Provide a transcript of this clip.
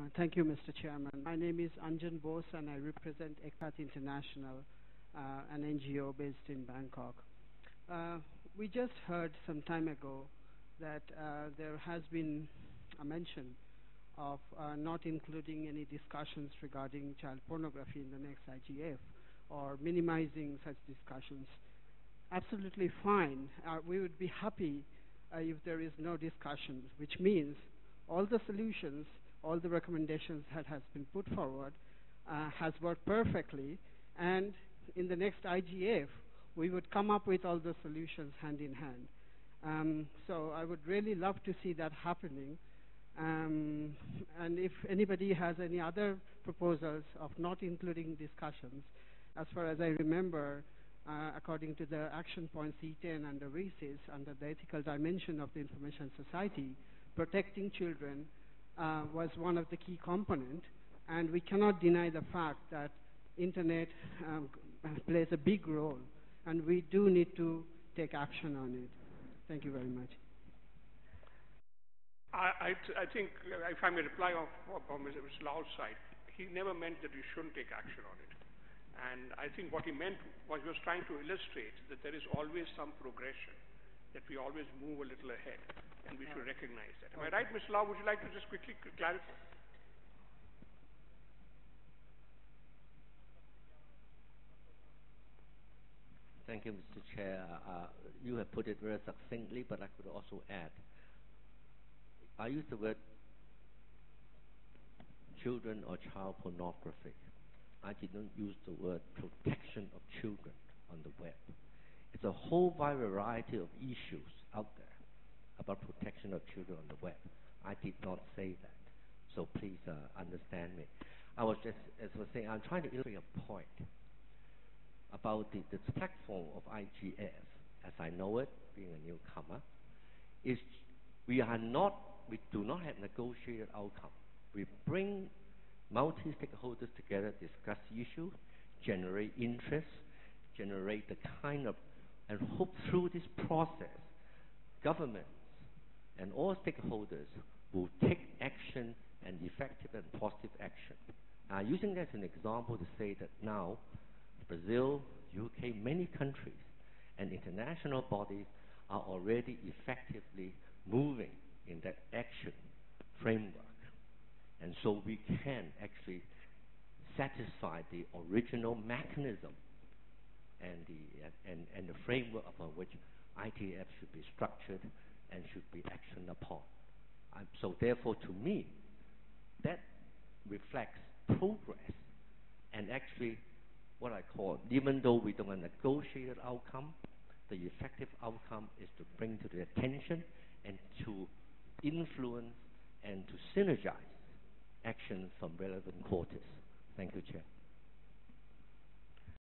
Uh, thank you, Mr. Chairman. My name is Anjan Bose, and I represent ECPAT International, uh, an NGO based in Bangkok. Uh, we just heard some time ago that uh, there has been a mention of uh, not including any discussions regarding child pornography in the next IGF or minimizing such discussions. Absolutely fine. We would be happy if there is no discussion, which means all the solutions all the recommendations that has been put forward uh, has worked perfectly, and in the next IGF, we would come up with all the solutions hand in hand. Um, so I would really love to see that happening. Um, and if anybody has any other proposals of not including discussions, as far as I remember, uh, according to the action point C10 under WSIS, under the ethical dimension of the information society, protecting children uh, was one of the key components, and we cannot deny the fact that internet um, plays a big role, and we do need to take action on it. Thank you very much. I, I, I think, if I may reply on, on Mr. Lau's side, he never meant that you shouldn't take action on it. And I think what he meant was he was trying to illustrate that there is always some progression, that we always move a little ahead and we should recognize that. Am I right, Ms. Lau? Would you like to just quickly clarify? Thank you, Mr. Chair. Uh, you have put it very succinctly, but I could also add. I use the word children or child pornography. I did not use the word protection of children on the web. It's a whole wide variety of issues out there about protection of children on the web. I did not say that. So please uh, understand me. I was just, as I was saying, I'm trying to illustrate a point about the, the platform of IGF, as I know it, being a newcomer, is we are not, we do not have negotiated outcome. We bring multi-stakeholders together, discuss issues, generate interest, generate the kind of, and hope through this process, government and all stakeholders will take action and effective and positive action. Uh, using that as an example to say that now Brazil, UK, many countries and international bodies are already effectively moving in that action framework. And so we can actually satisfy the original mechanism and the, and, and the framework upon which IGF should be structured and should be actioned upon. So therefore, to me, that reflects progress and actually what I call, even though we don't a negotiated outcome, the effective outcome is to bring to the attention and to influence and to synergize action from relevant quarters. Thank you, Chair.